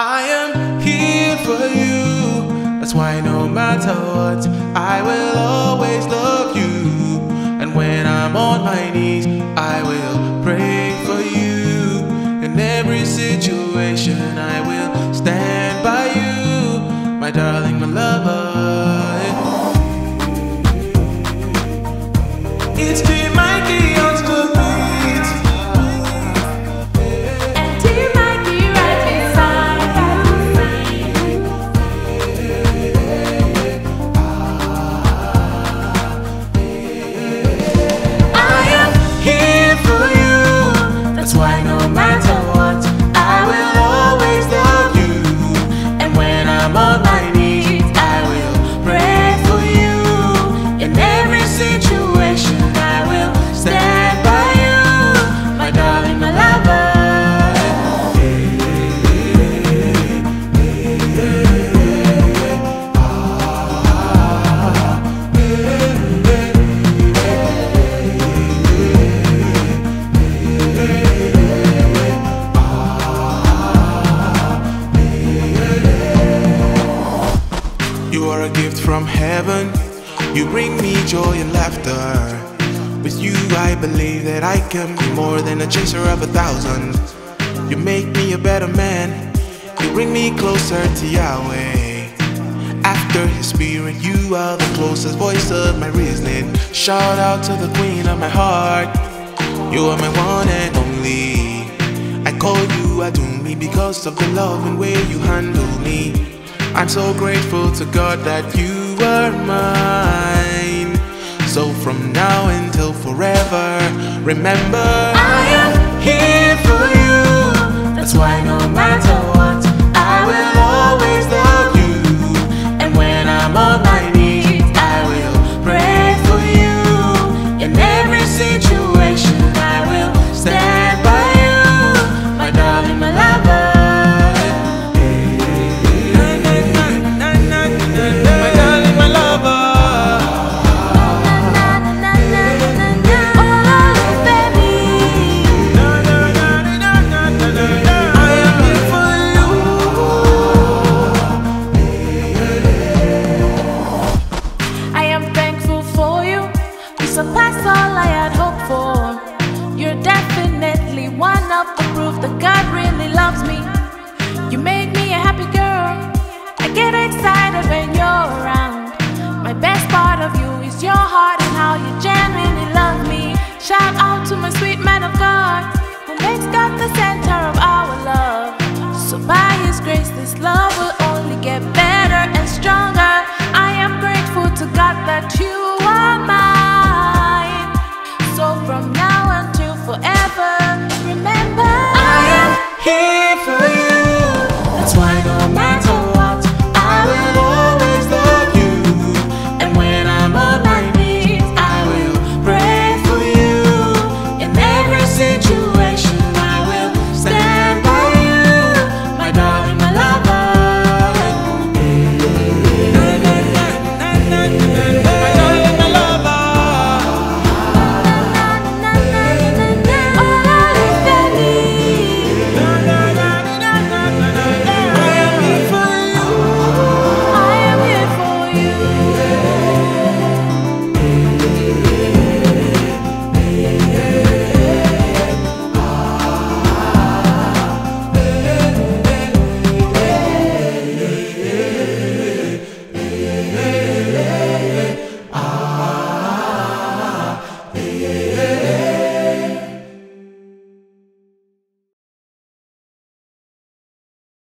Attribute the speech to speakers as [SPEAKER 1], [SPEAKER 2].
[SPEAKER 1] I am here for you. That's why no matter what, I will always love you. And when I'm on my knees, I will pray for you. In every situation, I will stand by you, my darling, my lover. It's TeeMikee You are a gift from heaven. You bring me joy and laughter. With you, I believe that I can be more than a chaser of a thousand. You make me a better man. You bring me closer to Yahweh. After His Spirit, you are the closest voice of my reasoning. Shout out to the Queen of my heart. You are my one and only. I call you Adumi because of the love and way you handle me. I'm so grateful to God that you are mine. So from now until forever, remember I am
[SPEAKER 2] surpass all I had